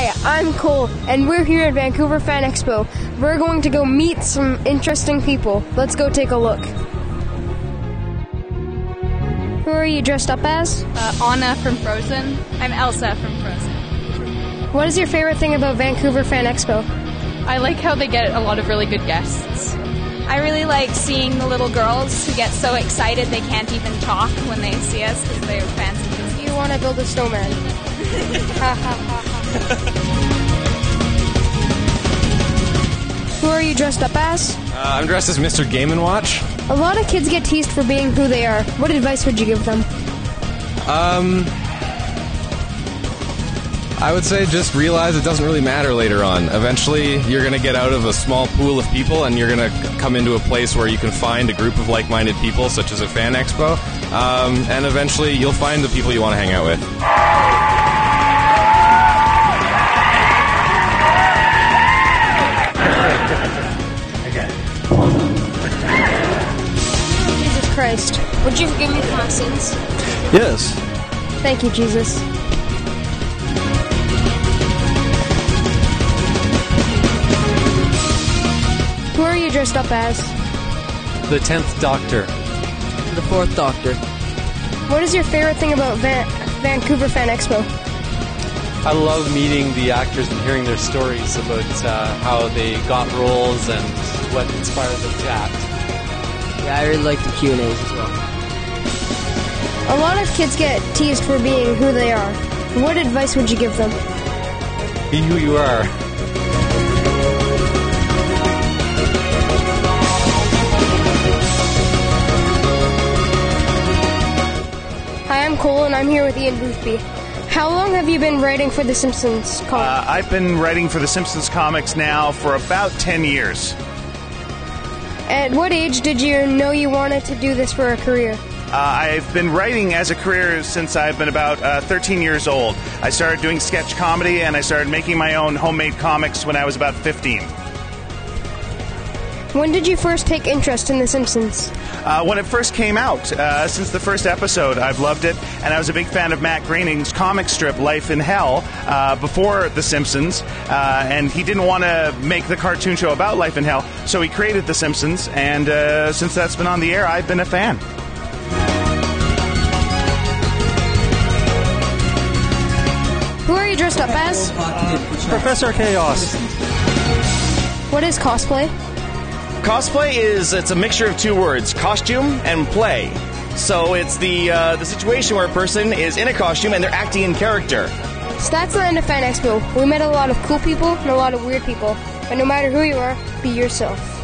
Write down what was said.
Hi, I'm Cole, and we're here at Vancouver Fan Expo. We're going to go meet some interesting people. Let's go take a look. Who are you dressed up as? Uh, Anna from Frozen. I'm Elsa from Frozen. What is your favorite thing about Vancouver Fan Expo? I like how they get a lot of really good guests. I really like seeing the little girls who get so excited they can't even talk when they see us because they're fans of Disney. You want to build a snowman. Who are you dressed up as? Uh, I'm dressed as Mr. Game & Watch. A lot of kids get teased for being who they are. What advice would you give them? Um, I would say just realize it doesn't really matter later on. Eventually, you're going to get out of a small pool of people and you're going to come into a place where you can find a group of like minded people, such as a fan expo. Um, and eventually, you'll find the people you want to hang out with. Jesus Christ. Would you forgive me for my sins? Yes. Thank you, Jesus. Who are you dressed up as? The Tenth Doctor. The Fourth Doctor. What is your favorite thing about Van- Vancouver Fan Expo? I love meeting the actors and hearing their stories about uh, how they got roles and what inspired them to act. Yeah, I really like the Q and A's as well. A lot of kids get teased for being who they are. What advice would you give them? Be who you are. Hi, I'm Cole, and I'm here with Ian Boothby. How long have you been writing for The Simpsons comic? Uh, I've been writing for the Simpsons comics now for about 10 years. At what age did you know you wanted to do this for a career? Uh, I've been writing as a career since I've been about uh, 13 years old. I started doing sketch comedy and I started making my own homemade comics when I was about 15. When did you first take interest in The Simpsons? Uh, when it first came out, uh, since the first episode, I've loved it, and I was a big fan of Matt Groening's comic strip Life in Hell uh, before The Simpsons, uh, and he didn't want to make the cartoon show about Life in Hell, so he created The Simpsons, and uh, since that's been on the air, I've been a fan. Who are you dressed up as? Professor Chaos. What is cosplay? Cosplay is it's a mixture of two words: costume and play. So it's the uh, the situation where a person is in a costume and they're acting in character. The end of Fan Expo. We met a lot of cool people and a lot of weird people. But no matter who you are, be yourself.